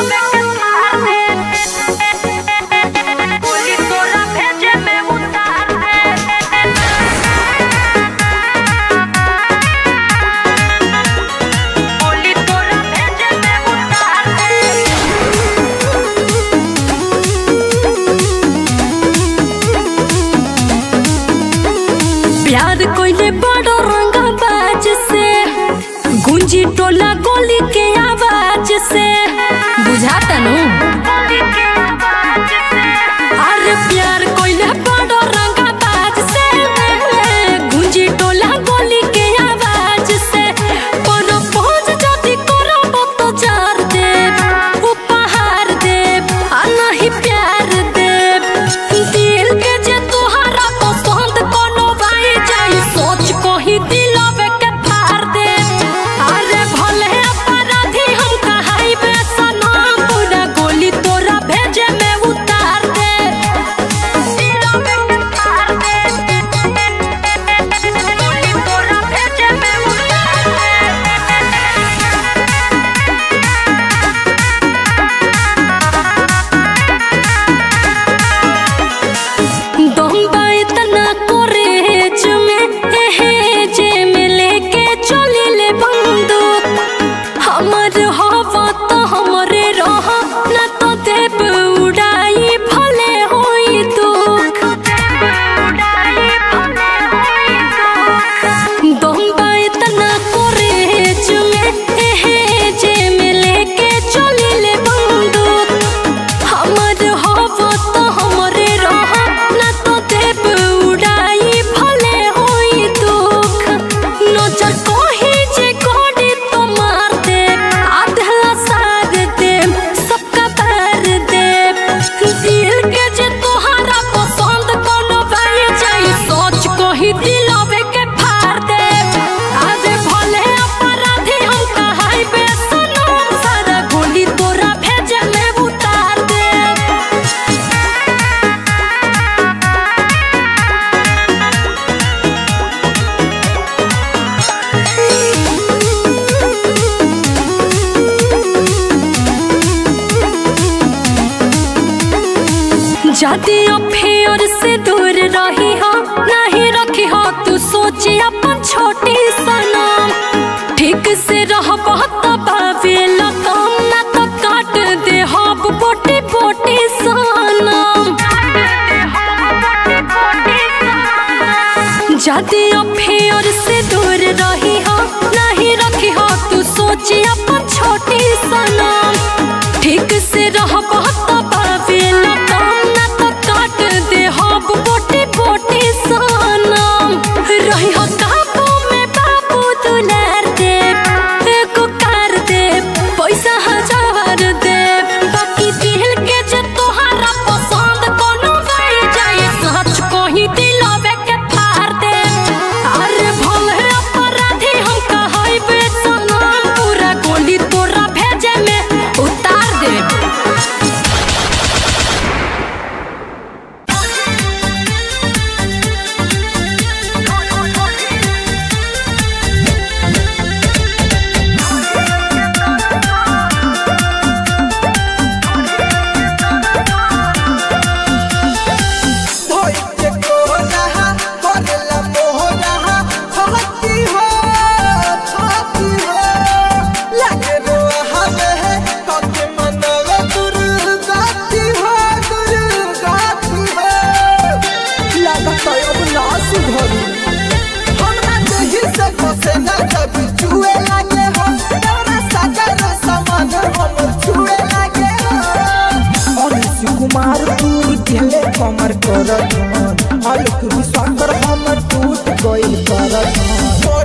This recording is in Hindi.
I'll y lo আমার হয় जातियों फेर से दूर रही हो, नहीं रखी हो तू सोची अपन छोटी सनम ठीक से रह बहुत बावे ना तो काट दे हब बोटी बोटी सनम जातियों फेर से दूर रही हो, नहीं रखी हो तू सोची अपन छोटी सनम ठीक से रह बहुत कुमार तू झेले कमर कर हर विश्वास हम टूट गई कर